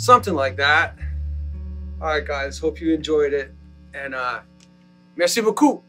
Something like that. All right, guys. Hope you enjoyed it. And uh, merci beaucoup.